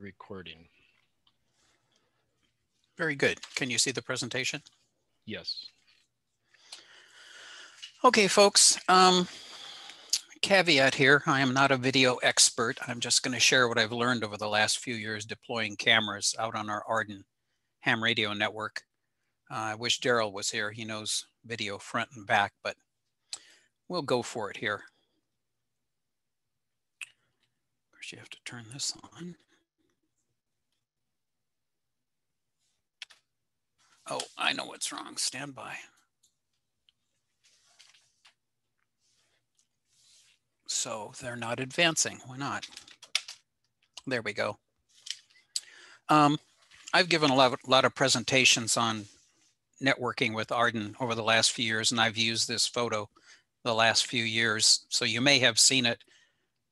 recording. Very good. Can you see the presentation? Yes. Okay, folks. Um, caveat here, I am not a video expert. I'm just going to share what I've learned over the last few years deploying cameras out on our AREDN ham radio network. Uh, I wish Daryl was here. He knows video front and back, but we'll go for it here. Of course, you have to turn this on. Oh, I know what's wrong. Stand by. So they're not advancing. Why not? There we go. Um, I've given a lot, a lot of presentations on networking with AREDN over the last few years, and I've used this photo the last few years. So you may have seen it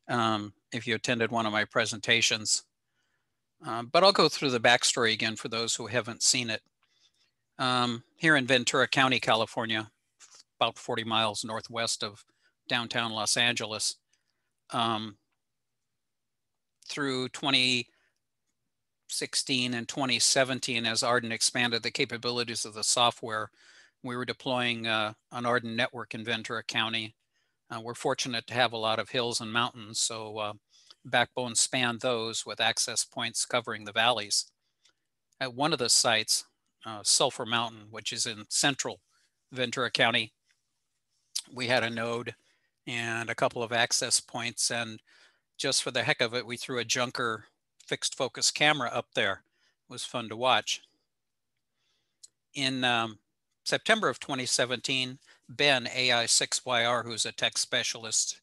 um, if you attended one of my presentations. Um, but I'll go through the backstory again for those who haven't seen it. Um, here in Ventura County, California, about 40 miles northwest of downtown Los Angeles, um, through 2016 and 2017, as AREDN expanded the capabilities of the software, we were deploying uh, an AREDN network in Ventura County. Uh, we're fortunate to have a lot of hills and mountains, so uh, Backbone spanned those with access points covering the valleys. At one of the sites, uh, Sulphur Mountain, which is in central Ventura County, we had a node and a couple of access points. And just for the heck of it, we threw a Junker fixed focus camera up there. It was fun to watch. In um, September of 2017, Ben, AI6YR, who's a tech specialist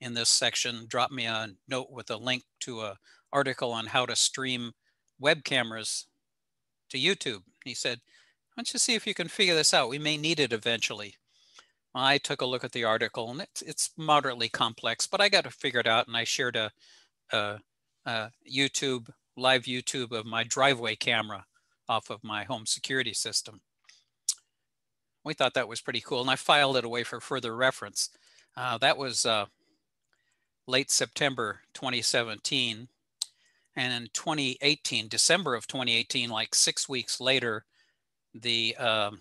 in this section, dropped me a note with a link to an article on how to stream web cameras to YouTube. He said, why don't you see if you can figure this out? We may need it eventually. Well, I took a look at the article and it's, it's moderately complex, but I got to figure it out and I shared a, a, a YouTube, live YouTube of my driveway camera off of my home security system we thought that was pretty cool. And I filed it away for further reference. Uh, that was uh, late September 2017. And in 2018, December of 2018, like six weeks later, the um,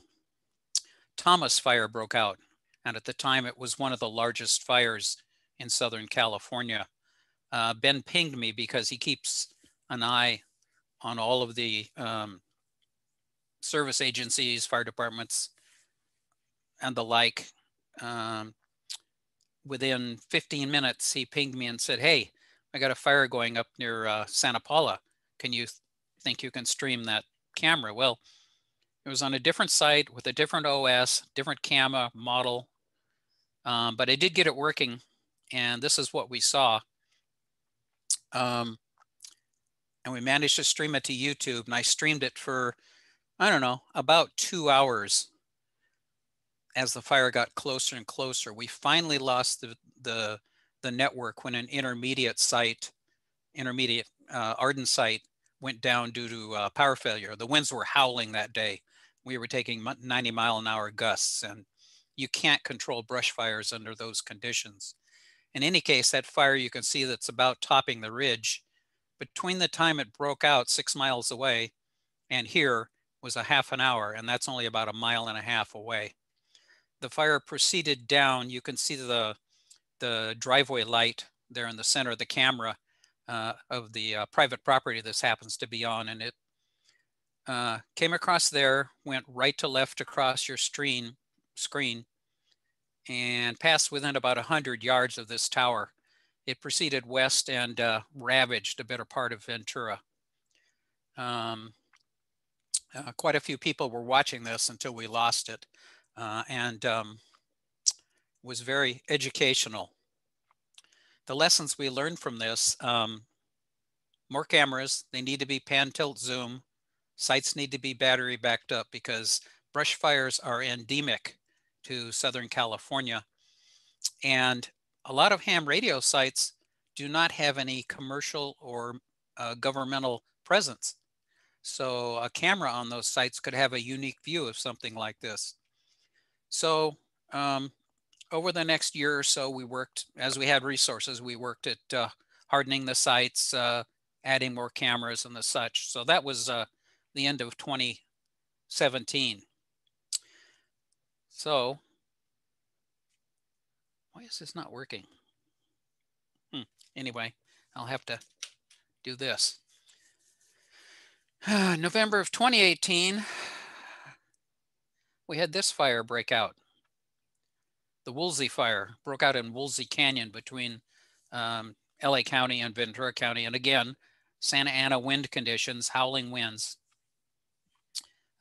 Thomas fire broke out. And at the time, it was one of the largest fires in Southern California. Uh, ben pinged me because he keeps an eye on all of the um, service agencies, fire departments, and the like. Um, within 15 minutes, he pinged me and said, Hey, I got a fire going up near uh, Santa Paula. Can you th think you can stream that camera? Well, it was on a different site with a different OS, different camera model, um, but I did get it working. And this is what we saw. Um, and we managed to stream it to YouTube. And I streamed it for, I don't know, about two hours as the fire got closer and closer, we finally lost the, the, the network when an intermediate site, intermediate uh, AREDN site went down due to uh, power failure. The winds were howling that day. We were taking 90 mile an hour gusts and you can't control brush fires under those conditions. In any case, that fire you can see that's about topping the ridge, between the time it broke out six miles away and here was a half an hour, and that's only about a mile and a half away the fire proceeded down, you can see the, the driveway light there in the center of the camera uh, of the uh, private property this happens to be on. And it uh, came across there, went right to left across your screen, screen and passed within about 100 yards of this tower. It proceeded west and uh, ravaged a better part of Ventura. Um, uh, quite a few people were watching this until we lost it uh, and um, was very educational. The lessons we learned from this, um, more cameras, they need to be pan tilt zoom, sites need to be battery backed up because brush fires are endemic to Southern California. And a lot of ham radio sites do not have any commercial or uh, governmental presence. So a camera on those sites could have a unique view of something like this. So um, over the next year or so, we worked, as we had resources, we worked at uh, hardening the sites, uh, adding more cameras and the such. So that was uh, the end of 2017. So why is this not working? Hmm. Anyway, I'll have to do this. November of 2018, we had this fire break out. The Woolsey fire broke out in Woolsey Canyon between um, LA County and Ventura County. And again, Santa Ana wind conditions, howling winds.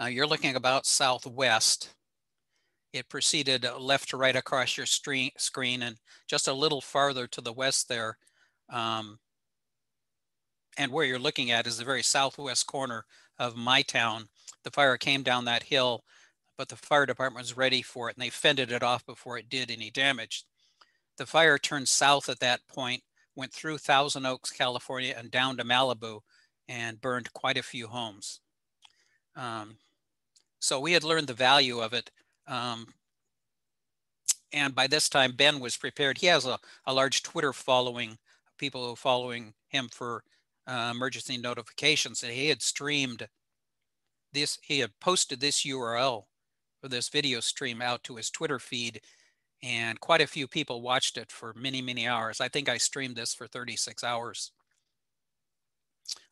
Uh, you're looking about southwest. It proceeded left to right across your screen and just a little farther to the west there. Um, and where you're looking at is the very southwest corner of my town. The fire came down that hill, but the fire department was ready for it and they fended it off before it did any damage. The fire turned south at that point, went through Thousand Oaks, California, and down to Malibu and burned quite a few homes. Um, so we had learned the value of it. Um, and by this time, Ben was prepared. He has a, a large Twitter following, people who following him for uh, emergency notifications. And he had streamed this, he had posted this URL this video stream out to his Twitter feed and quite a few people watched it for many, many hours. I think I streamed this for 36 hours.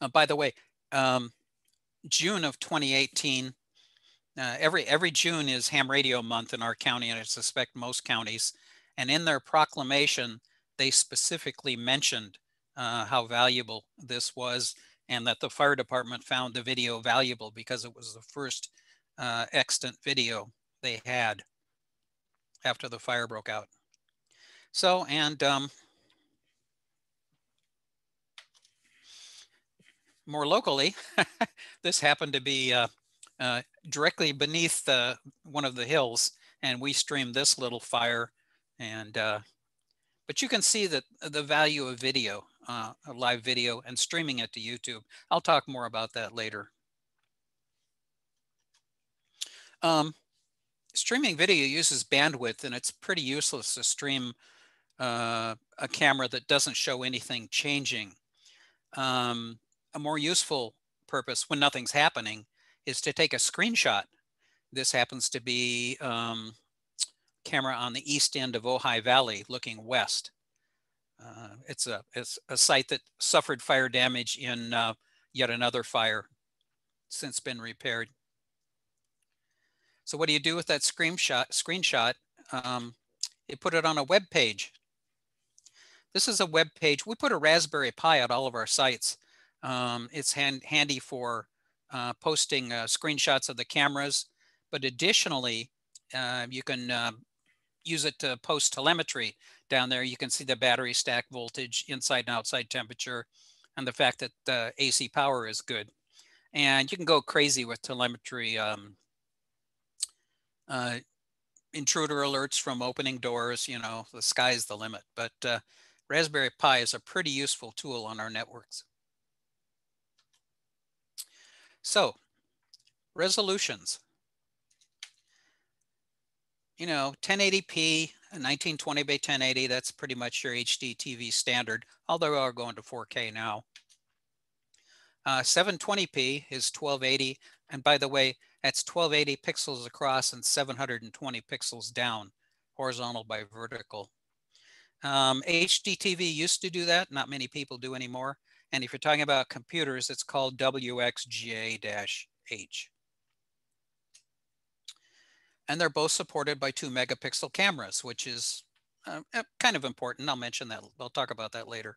Uh, by the way, um, June of 2018, uh, every every June is ham radio month in our county, and I suspect most counties. And in their proclamation, they specifically mentioned uh, how valuable this was, and that the fire department found the video valuable because it was the first uh, extant video they had after the fire broke out. So, and um, more locally, this happened to be uh, uh, directly beneath the, one of the hills, and we streamed this little fire. And uh, but you can see that the value of video, uh, live video, and streaming it to YouTube. I'll talk more about that later. Um, streaming video uses bandwidth and it's pretty useless to stream uh, a camera that doesn't show anything changing. Um, a more useful purpose when nothing's happening is to take a screenshot. This happens to be um, camera on the east end of Ojai Valley looking west. Uh, it's, a, it's a site that suffered fire damage in uh, yet another fire since been repaired. So what do you do with that screenshot? Screenshot, um, you put it on a web page. This is a web page. We put a Raspberry Pi at all of our sites. Um, it's hand, handy for uh, posting uh, screenshots of the cameras, but additionally, uh, you can uh, use it to post telemetry down there. You can see the battery stack voltage, inside and outside temperature, and the fact that uh, AC power is good. And you can go crazy with telemetry um, uh, intruder alerts from opening doors, you know, the sky's the limit. But uh, Raspberry Pi is a pretty useful tool on our networks. So resolutions. You know, 1080p, 1920 by 1080, that's pretty much your HD TV standard, although we are going to 4K now. Uh, 720p is 1280. And by the way, that's 1280 pixels across and 720 pixels down, horizontal by vertical. Um, HDTV used to do that. Not many people do anymore. And if you're talking about computers, it's called WXGA-H. And they're both supported by two megapixel cameras, which is uh, kind of important. I'll mention that. I'll talk about that later.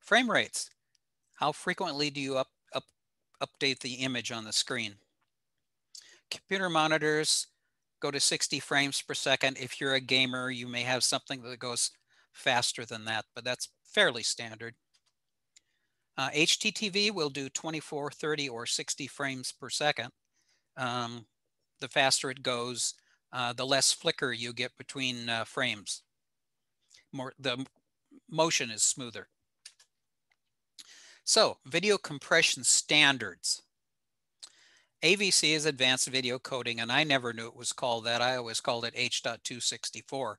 Frame rates. How frequently do you up, update the image on the screen. Computer monitors go to 60 frames per second. If you're a gamer, you may have something that goes faster than that, but that's fairly standard. Uh, HDTV will do 24, 30, or 60 frames per second. Um, the faster it goes, uh, the less flicker you get between uh, frames. More, the motion is smoother. So video compression standards. AVC is advanced video coding, and I never knew it was called that. I always called it H.264.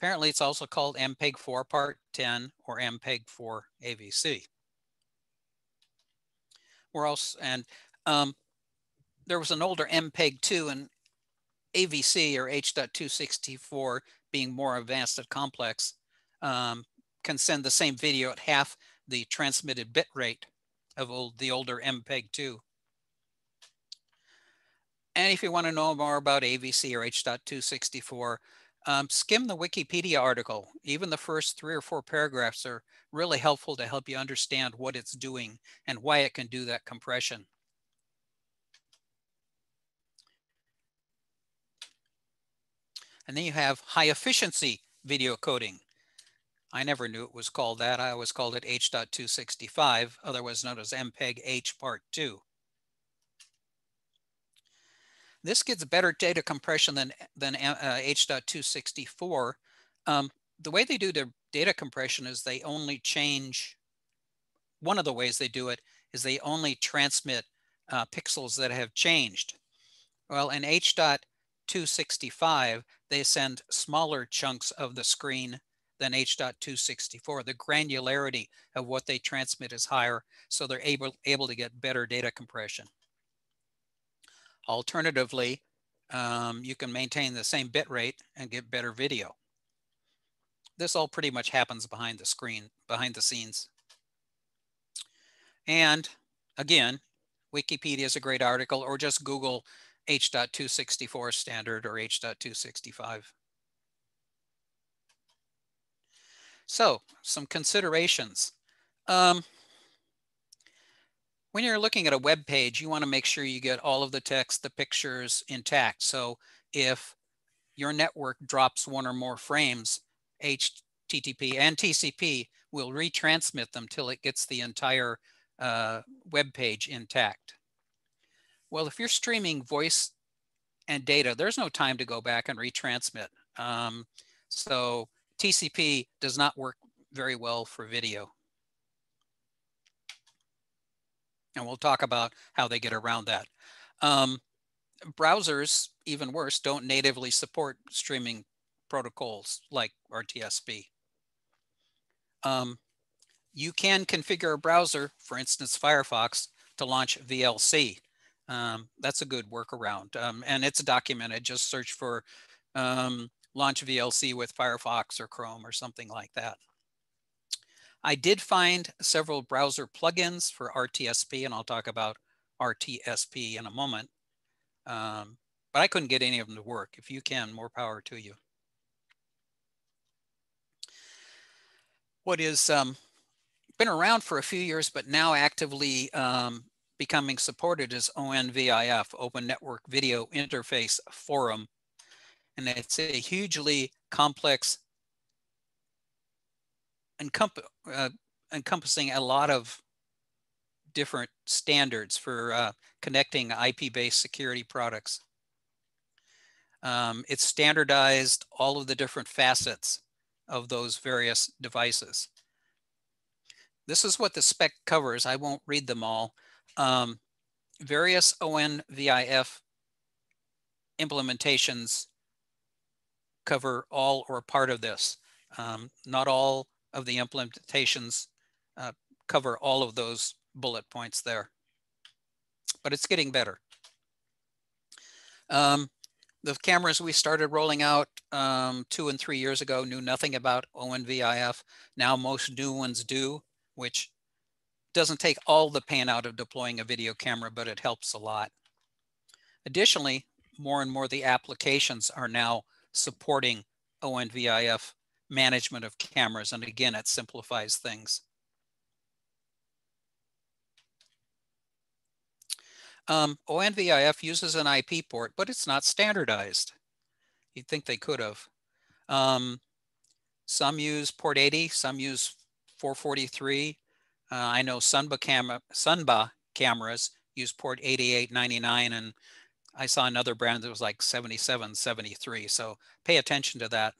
Apparently it's also called MPEG-4 Part 10 or MPEG-4 AVC. We're also, and um, there was an older MPEG-2 and AVC or H.264 being more advanced and complex um, can send the same video at half the transmitted bit rate of old, the older MPEG-2. And if you want to know more about AVC or H.264, um, skim the Wikipedia article. Even the first three or four paragraphs are really helpful to help you understand what it's doing and why it can do that compression. And then you have high efficiency video coding. I never knew it was called that. I always called it H.265, otherwise known as MPEG H Part 2. This gets better data compression than, than uh, H.264. Um, the way they do their data compression is they only change, one of the ways they do it is they only transmit uh, pixels that have changed. Well, in H.265, they send smaller chunks of the screen than H.264. The granularity of what they transmit is higher, so they're able, able to get better data compression. Alternatively, um, you can maintain the same bit rate and get better video. This all pretty much happens behind the screen, behind the scenes. And again, Wikipedia is a great article or just Google H.264 standard or H.265. So some considerations. Um, when you're looking at a web page, you want to make sure you get all of the text, the pictures intact. So if your network drops one or more frames, HTTP and TCP will retransmit them till it gets the entire uh, web page intact. Well, if you're streaming voice and data, there's no time to go back and retransmit. Um, so TCP does not work very well for video. And we'll talk about how they get around that. Um, browsers, even worse, don't natively support streaming protocols like RTSP. Um, you can configure a browser, for instance, Firefox, to launch VLC. Um, that's a good workaround. Um, and it's documented. Just search for um, launch VLC with Firefox or Chrome or something like that. I did find several browser plugins for RTSP, and I'll talk about RTSP in a moment. Um, but I couldn't get any of them to work. If you can, more power to you. What is um, been around for a few years, but now actively um, becoming supported is ONVIF, Open Network Video Interface Forum. And it's a hugely complex uh, encompassing a lot of different standards for uh, connecting IP-based security products. Um, it's standardized all of the different facets of those various devices. This is what the spec covers. I won't read them all. Um, various ONVIF implementations cover all or part of this. Um, not all of the implementations uh, cover all of those bullet points there, but it's getting better. Um, the cameras we started rolling out um, two and three years ago knew nothing about ONVIF. Now most new ones do, which doesn't take all the pain out of deploying a video camera, but it helps a lot. Additionally, more and more the applications are now supporting ONVIF management of cameras. And again, it simplifies things. Um, ONVIF uses an IP port, but it's not standardized. You'd think they could have. Um, some use port 80, some use 443. Uh, I know Sunba, camera, Sunba cameras use port 8899 and I saw another brand that was like 77, 73. So pay attention to that.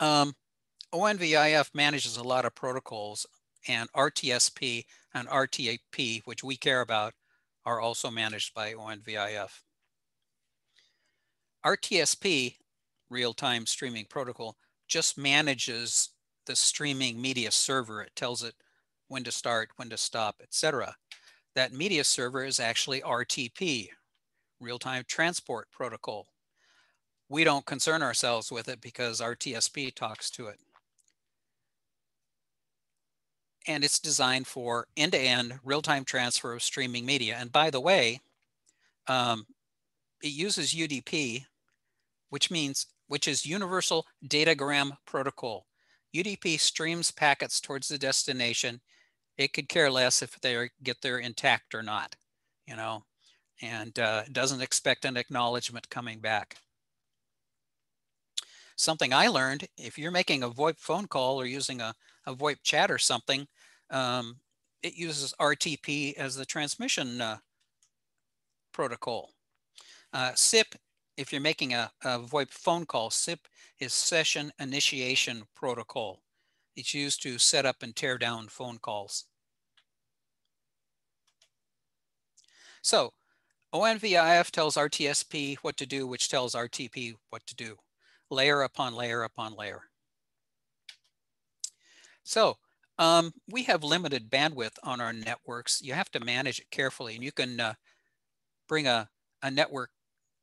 Um, ONVIF manages a lot of protocols and RTSP and RTAP, which we care about, are also managed by ONVIF. RTSP real-time streaming protocol just manages the streaming media server. It tells it when to start, when to stop, etc. That media server is actually RTP, real-time transport protocol. We don't concern ourselves with it because RTSP talks to it. And it's designed for end-to-end real-time transfer of streaming media. And by the way, um, it uses UDP, which means which is Universal Datagram Protocol. UDP streams packets towards the destination. It could care less if they get there intact or not, you know, and uh, doesn't expect an acknowledgement coming back. Something I learned, if you're making a VoIP phone call or using a, a VoIP chat or something, um, it uses RTP as the transmission uh, protocol. Uh, SIP if you're making a, a VoIP phone call, SIP is Session Initiation Protocol. It's used to set up and tear down phone calls. So ONVIF tells RTSP what to do, which tells RTP what to do, layer upon layer upon layer. So um, we have limited bandwidth on our networks. You have to manage it carefully and you can uh, bring a, a network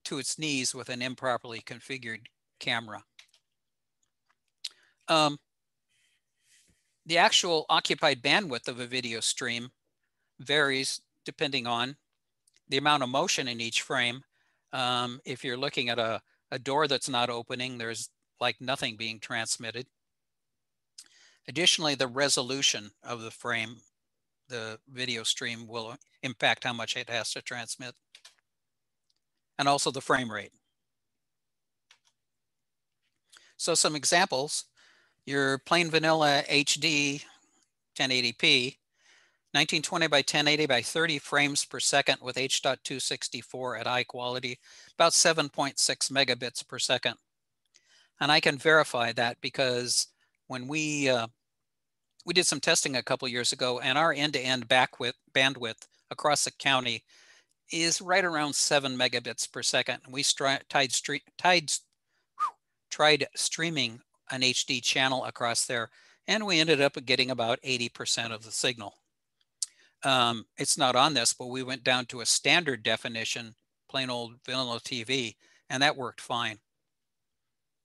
to its knees with an improperly configured camera. Um, the actual occupied bandwidth of a video stream varies depending on the amount of motion in each frame. Um, if you're looking at a, a door that's not opening, there's like nothing being transmitted. Additionally, the resolution of the frame, the video stream will impact how much it has to transmit and also the frame rate. So some examples, your plain vanilla HD 1080p, 1920 by 1080 by 30 frames per second with H.264 at high quality, about 7.6 megabits per second. And I can verify that because when we uh, we did some testing a couple years ago and our end-to-end -end bandwidth across the county is right around seven megabits per second. And We tried, tried streaming an HD channel across there, and we ended up getting about 80% of the signal. Um, it's not on this, but we went down to a standard definition, plain old vanilla TV, and that worked fine.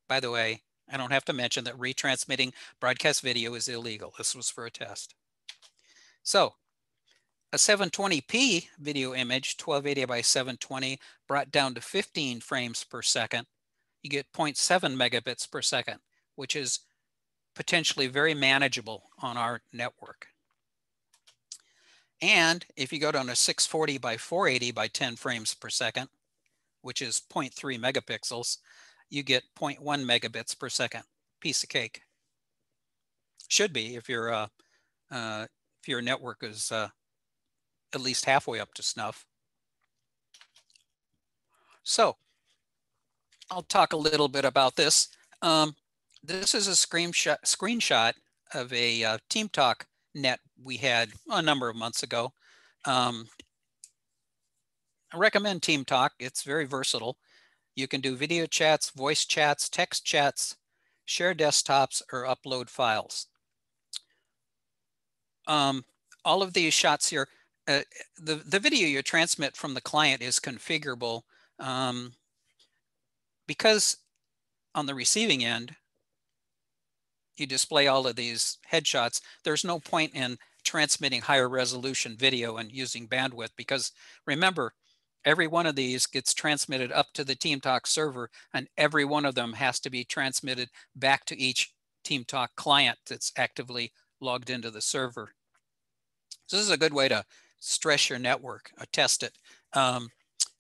By the way, I don't have to mention that retransmitting broadcast video is illegal. This was for a test. So a 720p video image, 1280 by 720, brought down to 15 frames per second, you get 0.7 megabits per second, which is potentially very manageable on our network. And if you go down to 640 by 480 by 10 frames per second, which is 0.3 megapixels, you get 0.1 megabits per second. Piece of cake. Should be if your uh, uh, if your network is uh, at least halfway up to snuff. So I'll talk a little bit about this. Um, this is a screenshot, screenshot of a uh, TeamTalk net we had a number of months ago. Um, I recommend TeamTalk. It's very versatile. You can do video chats, voice chats, text chats, share desktops, or upload files. Um, all of these shots here, uh, the, the video you transmit from the client is configurable um, because on the receiving end, you display all of these headshots. There's no point in transmitting higher resolution video and using bandwidth because remember, every one of these gets transmitted up to the TeamTalk server and every one of them has to be transmitted back to each TeamTalk client that's actively logged into the server. So this is a good way to stress your network, uh, test it. Um,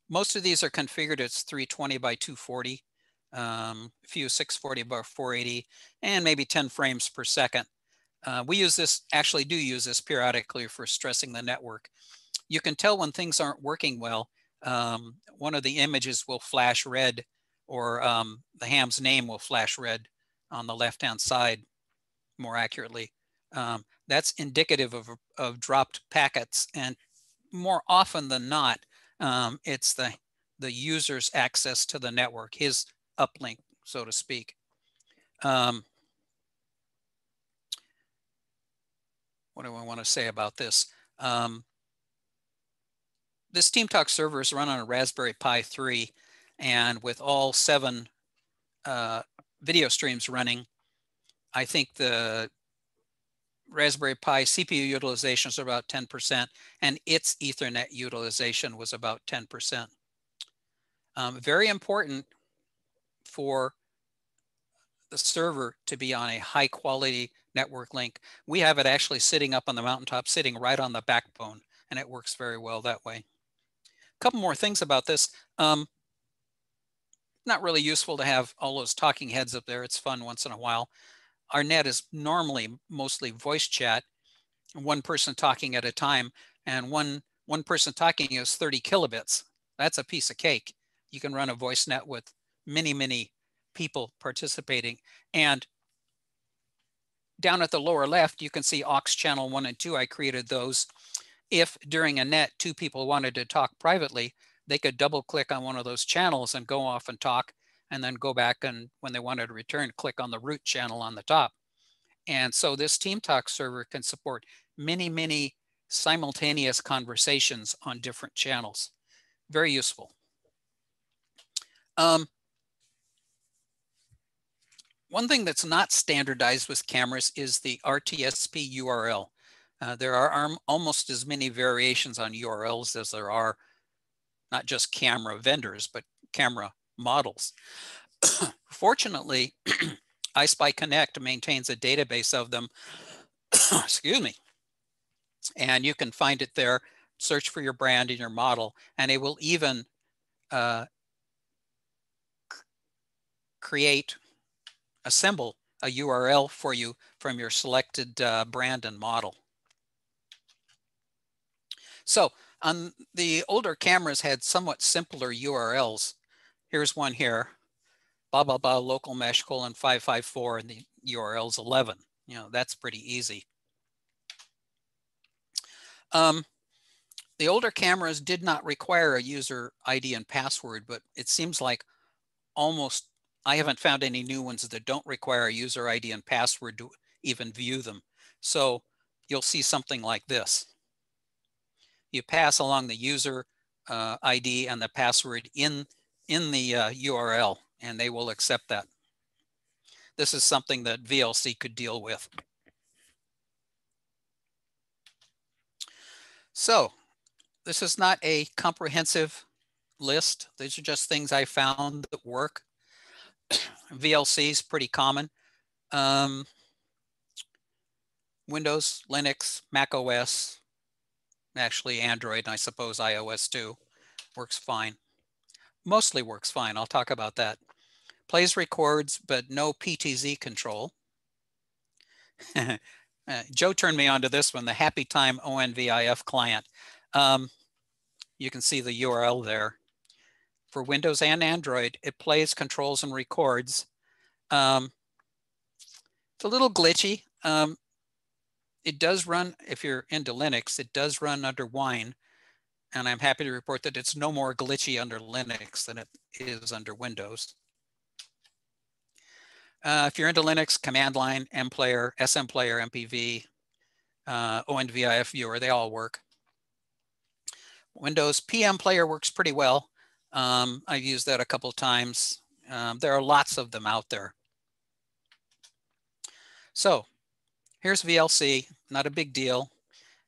most of these are configured as 320 by 240, um, a few 640 by 480, and maybe 10 frames per second. Uh, we use this, actually do use this periodically for stressing the network. You can tell when things aren't working well. Um, one of the images will flash red or um, the ham's name will flash red on the left-hand side more accurately. Um, that's indicative of, of dropped packets. And more often than not, um, it's the, the user's access to the network, his uplink so to speak. Um, what do I want to say about this? Um, this TeamTalk server is run on a Raspberry Pi 3 and with all seven uh, video streams running, I think the Raspberry Pi CPU utilization is about 10% and its ethernet utilization was about 10%. Um, very important for the server to be on a high quality network link. We have it actually sitting up on the mountaintop, sitting right on the backbone, and it works very well that way. A couple more things about this. Um, not really useful to have all those talking heads up there. It's fun once in a while. Our net is normally mostly voice chat, one person talking at a time, and one, one person talking is 30 kilobits. That's a piece of cake. You can run a voice net with many, many people participating. And down at the lower left, you can see aux channel one and two. I created those. If during a net, two people wanted to talk privately, they could double click on one of those channels and go off and talk and then go back and when they wanted to return, click on the root channel on the top. And so this TeamTalk server can support many, many simultaneous conversations on different channels. Very useful. Um, one thing that's not standardized with cameras is the RTSP URL. Uh, there are almost as many variations on URLs as there are not just camera vendors, but camera models. Fortunately, iSpy Connect maintains a database of them, excuse me, and you can find it there, search for your brand and your model, and it will even uh, create assemble a URL for you from your selected uh, brand and model. So on the older cameras had somewhat simpler URLs. Here's one here, blah, blah, blah, local mesh colon 554 and the URL is 11. You know, that's pretty easy. Um, the older cameras did not require a user ID and password, but it seems like almost I haven't found any new ones that don't require a user ID and password to even view them. So you'll see something like this. You pass along the user uh, ID and the password in, in the uh, URL, and they will accept that. This is something that VLC could deal with. So this is not a comprehensive list. These are just things I found that work. VLC is pretty common. Um, Windows, Linux, Mac OS, actually Android, and I suppose iOS too, works fine. Mostly works fine. I'll talk about that. Plays records, but no PTZ control. uh, Joe turned me on to this one, the Happy Time ONVIF client. Um, you can see the URL there for Windows and Android. It plays, controls, and records. Um, it's a little glitchy. Um, it does run, if you're into Linux, it does run under Wine. And I'm happy to report that it's no more glitchy under Linux than it is under Windows. Uh, if you're into Linux, command line, mplayer, SMPlayer, MPV, uh, ONVIF viewer, they all work. Windows PM player works pretty well. Um, I've used that a couple times. Um, there are lots of them out there. So here's VLC, not a big deal.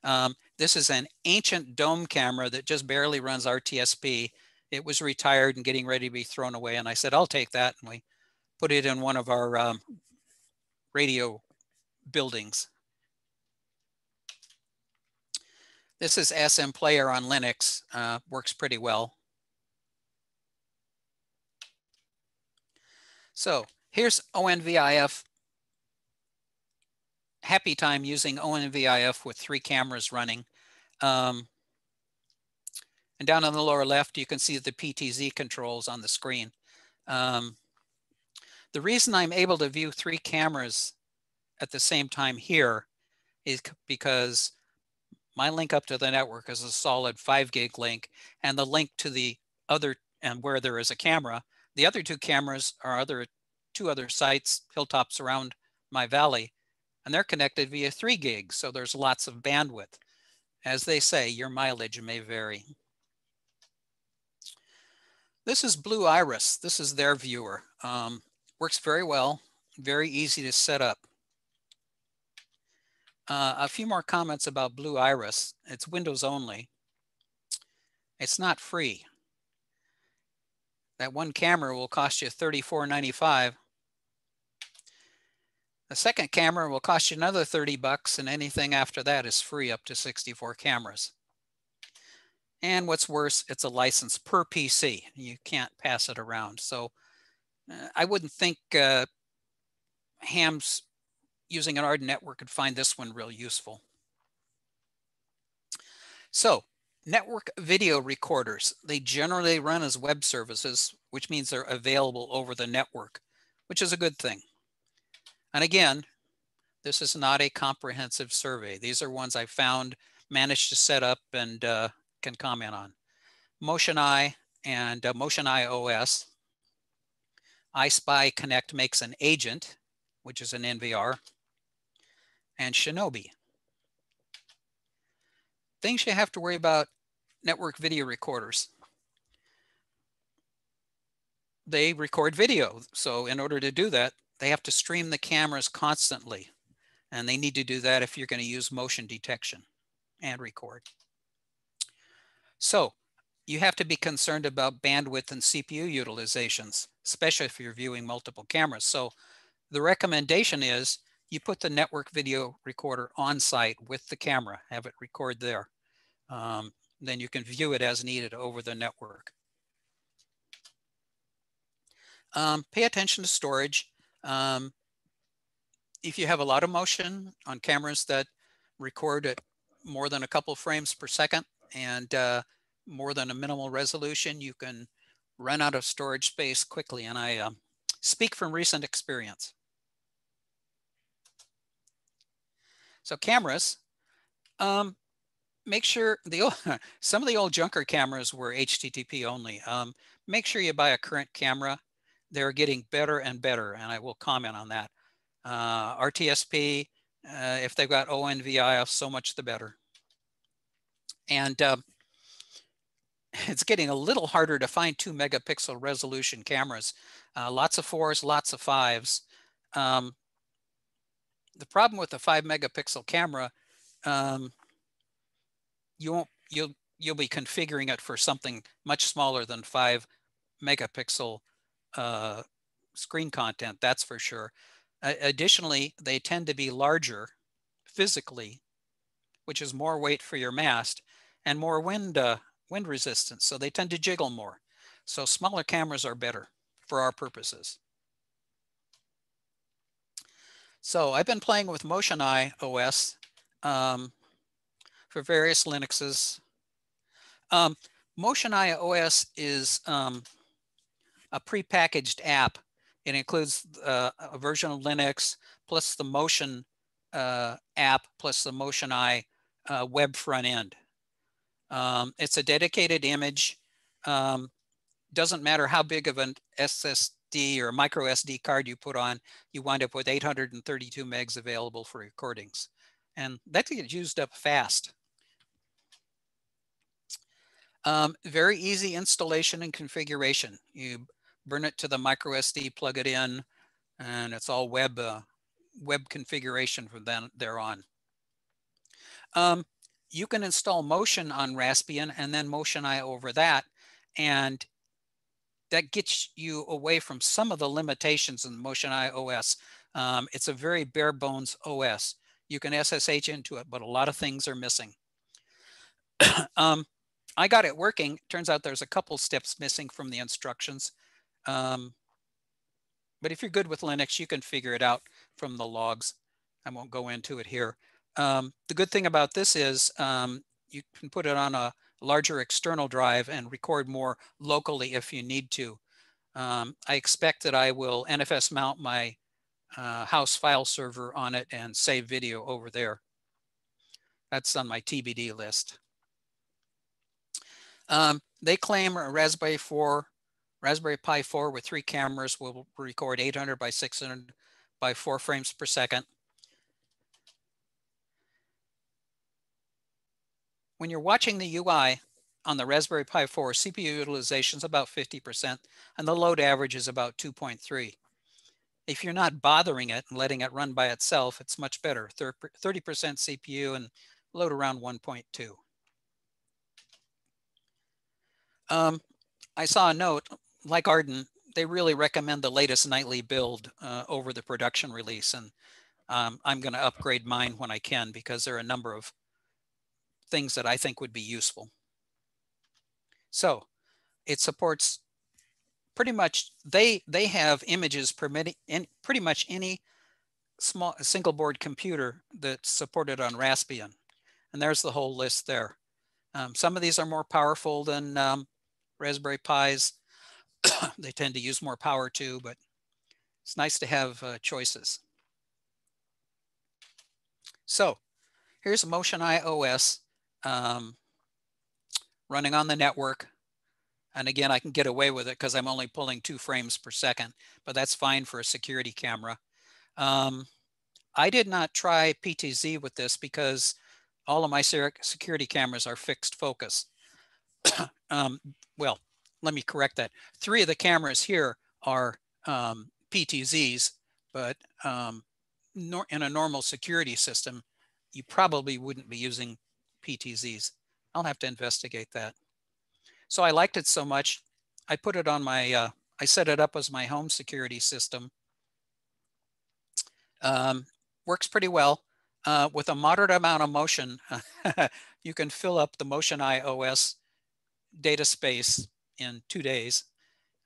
Um, this is an ancient dome camera that just barely runs RTSP. It was retired and getting ready to be thrown away. And I said, I'll take that. And we put it in one of our um, radio buildings. This is SMPlayer on Linux, uh, works pretty well. So here's ONVIF happy time using ONVIF with three cameras running. Um, and down on the lower left, you can see the PTZ controls on the screen. Um, the reason I'm able to view three cameras at the same time here is because my link up to the network is a solid five gig link and the link to the other and where there is a camera the other two cameras are other two other sites, hilltops around my valley, and they're connected via 3 gig, so there's lots of bandwidth. As they say, your mileage may vary. This is Blue Iris. This is their viewer. Um, works very well, very easy to set up. Uh, a few more comments about Blue Iris. It's Windows only. It's not free. That one camera will cost you $34.95. The second camera will cost you another 30 bucks and anything after that is free up to 64 cameras. And what's worse, it's a license per PC. You can't pass it around. So uh, I wouldn't think uh, hams using an ARD network could find this one real useful. So network video recorders, they generally run as web services, which means they're available over the network, which is a good thing. And again, this is not a comprehensive survey. These are ones I found, managed to set up and uh, can comment on. MotionEye and uh, MotionEye OS. iSpy Connect makes an agent, which is an NVR, and Shinobi. Things you have to worry about network video recorders. They record video. So in order to do that, they have to stream the cameras constantly. And they need to do that if you're going to use motion detection and record. So you have to be concerned about bandwidth and CPU utilizations, especially if you're viewing multiple cameras. So the recommendation is you put the network video recorder on site with the camera, have it record there. Um, then you can view it as needed over the network. Um, pay attention to storage. Um, if you have a lot of motion on cameras that record at more than a couple frames per second and uh, more than a minimal resolution, you can run out of storage space quickly. And I um, speak from recent experience. So cameras, um, make sure the old, some of the old junker cameras were HTTP only. Um, make sure you buy a current camera. They're getting better and better, and I will comment on that. Uh, RTSP, uh, if they've got ONVIF, so much the better. And uh, it's getting a little harder to find two megapixel resolution cameras. Uh, lots of fours, lots of fives. Um, the problem with the five megapixel camera, um, you won't, you'll, you'll be configuring it for something much smaller than five megapixel uh, screen content, that's for sure. Uh, additionally, they tend to be larger physically, which is more weight for your mast and more wind, uh, wind resistance. So they tend to jiggle more. So smaller cameras are better for our purposes. So I've been playing with Motion MotionEye OS um, for various Linuxes. Um, MotionEye OS is um, a prepackaged app. It includes uh, a version of Linux plus the Motion uh, app plus the MotionEye uh, web front end. Um, it's a dedicated image. Um, doesn't matter how big of an SSD or micro SD card you put on, you wind up with 832 megs available for recordings. And that gets used up fast. Um, very easy installation and configuration. You burn it to the micro SD, plug it in, and it's all web uh, web configuration from then there on. Um, you can install Motion on Raspbian and then MotionEye over that, and that gets you away from some of the limitations in MotionEye OS. Um, it's a very bare bones OS. You can SSH into it, but a lot of things are missing. um, I got it working. Turns out there's a couple steps missing from the instructions. Um, but if you're good with Linux, you can figure it out from the logs. I won't go into it here. Um, the good thing about this is um, you can put it on a larger external drive and record more locally if you need to. Um, I expect that I will NFS mount my uh, house file server on it and save video over there. That's on my TBD list. Um, they claim a Raspberry 4 Raspberry Pi 4 with three cameras will record 800 by 600 by four frames per second. When you're watching the UI on the Raspberry Pi 4, CPU utilization is about 50% and the load average is about 2.3. If you're not bothering it and letting it run by itself, it's much better, 30% CPU and load around 1.2. Um, I saw a note, like AREDN, they really recommend the latest nightly build uh, over the production release. And um, I'm going to upgrade mine when I can because there are a number of things that I think would be useful. So it supports pretty much, they, they have images permitting in pretty much any small single board computer that's supported on Raspbian. And there's the whole list there. Um, some of these are more powerful than um, Raspberry Pis. they tend to use more power too, but it's nice to have uh, choices. So here's motionEyeOS um, running on the network. And again, I can get away with it because I'm only pulling two frames per second, but that's fine for a security camera. Um, I did not try PTZ with this because all of my security cameras are fixed focus. um, well, let me correct that. Three of the cameras here are um, PTZs, but um, nor in a normal security system, you probably wouldn't be using PTZs. I'll have to investigate that. So I liked it so much, I put it on my, uh, I set it up as my home security system. Um, works pretty well. Uh, with a moderate amount of motion, you can fill up the Motion OS data space in two days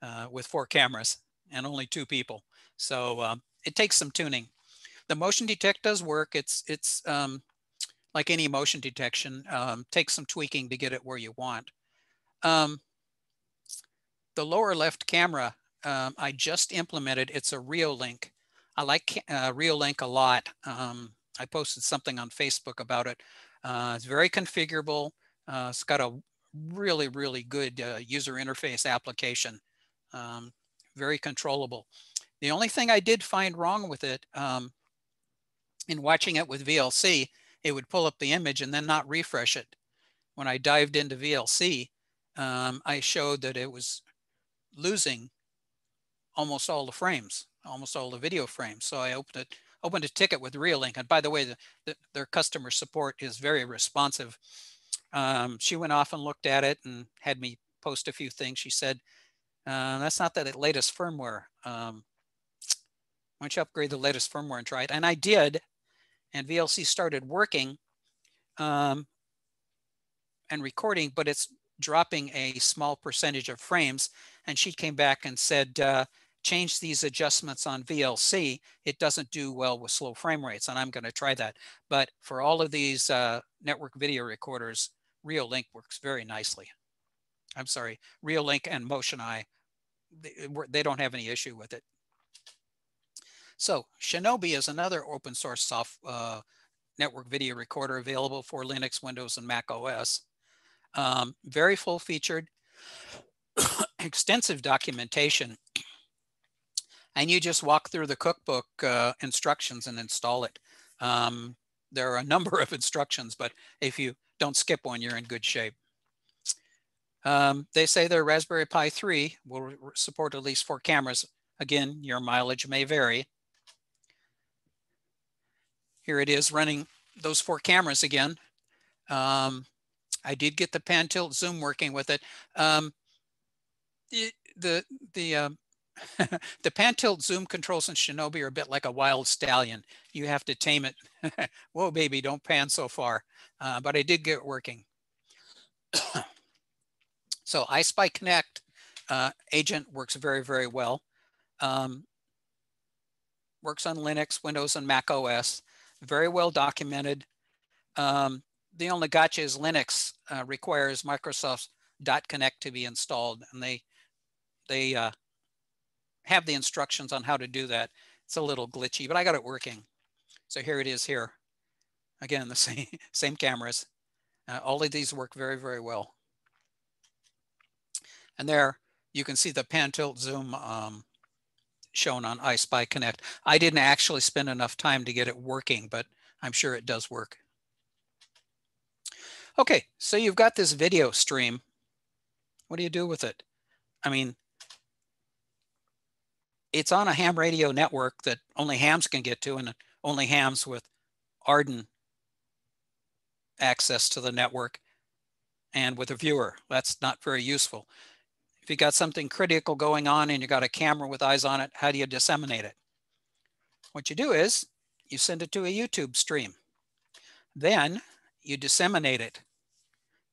uh, with four cameras and only two people. So um, it takes some tuning. The motion detect does work. It's it's um, like any motion detection, um, takes some tweaking to get it where you want. Um, the lower left camera, um, I just implemented. It's a Reolink. I like uh, Reolink a lot. Um, I posted something on Facebook about it. Uh, it's very configurable. Uh, it's got a really, really good uh, user interface application. Um, very controllable. The only thing I did find wrong with it um, in watching it with VLC, it would pull up the image and then not refresh it. When I dived into VLC, um, I showed that it was losing almost all the frames, almost all the video frames. So I opened it, opened a ticket with Reolink. And by the way, the, the, their customer support is very responsive. Um, she went off and looked at it and had me post a few things. She said, uh, that's not the latest firmware. Um, why don't you upgrade the latest firmware and try it? And I did, and VLC started working um, and recording, but it's dropping a small percentage of frames. And she came back and said, uh, change these adjustments on VLC. It doesn't do well with slow frame rates, and I'm going to try that. But for all of these uh, network video recorders, Reolink works very nicely. I'm sorry, Reolink and MotionEye, they, they don't have any issue with it. So Shinobi is another open source soft uh, network video recorder available for Linux, Windows, and Mac OS. Um, very full featured, extensive documentation. And you just walk through the cookbook uh, instructions and install it. Um, there are a number of instructions, but if you don't skip one, you're in good shape. Um, they say their Raspberry Pi 3 will support at least four cameras. Again, your mileage may vary. Here it is running those four cameras again. Um, I did get the pan tilt zoom working with it. Um, it the the um, the pan tilt zoom controls in Shinobi are a bit like a wild stallion. You have to tame it. Whoa, baby, don't pan so far. Uh, but I did get it working. so iSpy Connect uh, agent works very, very well. Um, works on Linux, Windows, and Mac OS. Very well documented. Um, the only gotcha is Linux uh, requires Microsoft's .connect to be installed, and they they uh, have the instructions on how to do that. It's a little glitchy, but I got it working. So here it is here. Again, the same, same cameras. Uh, all of these work very, very well. And there, you can see the pan tilt zoom um, shown on iSpy Connect. I didn't actually spend enough time to get it working, but I'm sure it does work. Okay, so you've got this video stream. What do you do with it? I mean, it's on a ham radio network that only hams can get to and only hams with AREDN access to the network and with a viewer. That's not very useful. If you got something critical going on and you got a camera with eyes on it, how do you disseminate it? What you do is you send it to a YouTube stream. Then you disseminate it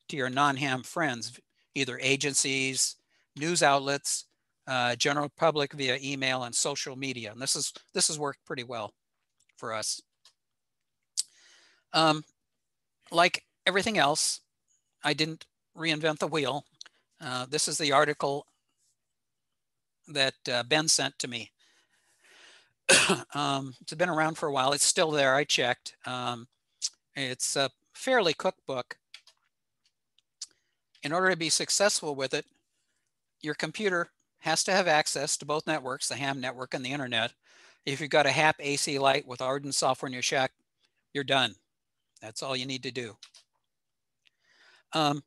to your non-ham friends, either agencies, news outlets, uh, general public via email and social media. And this is this has worked pretty well for us. Um, like everything else, I didn't reinvent the wheel. Uh, this is the article that uh, Ben sent to me. um, it's been around for a while. It's still there. I checked. Um, it's a fairly cookbook. In order to be successful with it, your computer has to have access to both networks, the ham network and the internet. If you've got a hAP ac lite with AREDN software in your shack, you're done. That's all you need to do. Um,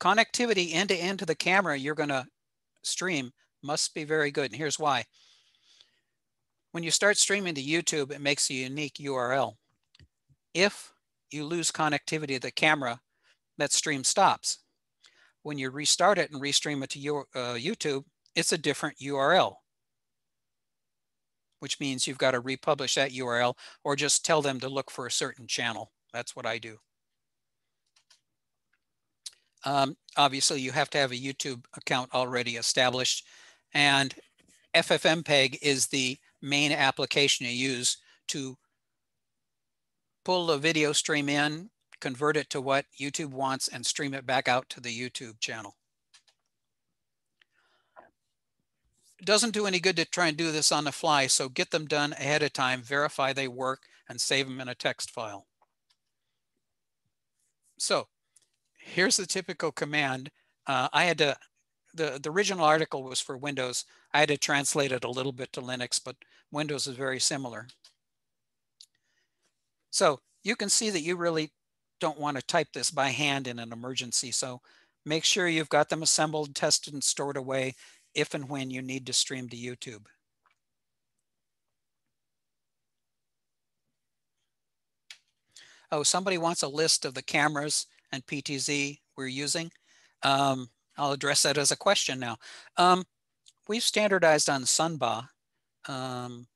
connectivity end to end to the camera you're going to stream must be very good. And here's why. When you start streaming to YouTube, it makes a unique URL. If you lose connectivity to the camera, that stream stops. When you restart it and restream it to your, uh, YouTube, it's a different URL, which means you've got to republish that URL or just tell them to look for a certain channel. That's what I do. Um, obviously, you have to have a YouTube account already established. And FFmpeg is the main application you use to pull a video stream in, convert it to what YouTube wants, and stream it back out to the YouTube channel. It doesn't do any good to try and do this on the fly, so get them done ahead of time, verify they work, and save them in a text file. So here's the typical command. Uh, I had to, the, the original article was for Windows. I had to translate it a little bit to Linux, but Windows is very similar. So you can see that you really don't want to type this by hand in an emergency. So make sure you've got them assembled, tested, and stored away if and when you need to stream to YouTube. Oh, somebody wants a list of the cameras and PTZ we're using. Um, I'll address that as a question now. Um, we've standardized on Sunba. Um,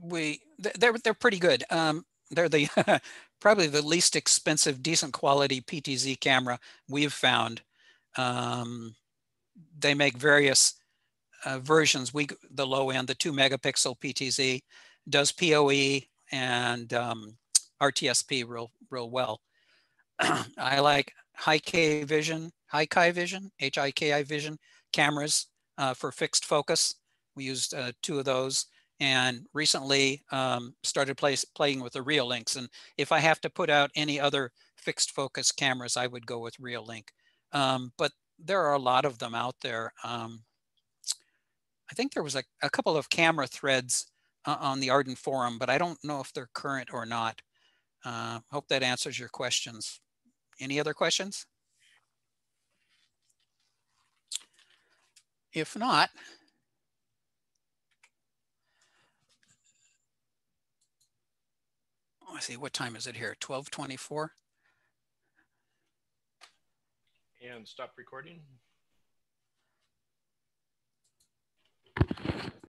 we they're they're pretty good. Um, they're the probably the least expensive, decent quality PTZ camera we've found. Um, they make various uh, versions. We the low end, the two megapixel PTZ, does PoE and um, RTSP real real well. I like Hiki Vision, Hiki Vision, H-I-K-I Vision cameras uh, for fixed focus. We used uh, two of those and recently um, started play, playing with the Reolinks. And if I have to put out any other fixed focus cameras, I would go with Reolink. Um, but there are a lot of them out there. Um, I think there was a, a couple of camera threads uh, on the AREDN forum, but I don't know if they're current or not. Uh, hope that answers your questions. Any other questions? If not, I see, what time is it here? 1224? And stop recording.